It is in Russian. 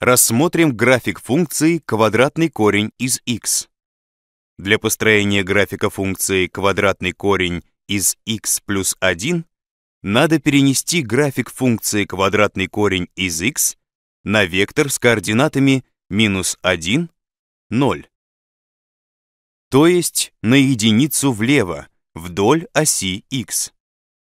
Рассмотрим график функции квадратный корень из x. Для построения графика функции квадратный корень из x плюс 1 надо перенести график функции квадратный корень из x на вектор с координатами минус 1, 0. То есть на единицу влево, вдоль оси x.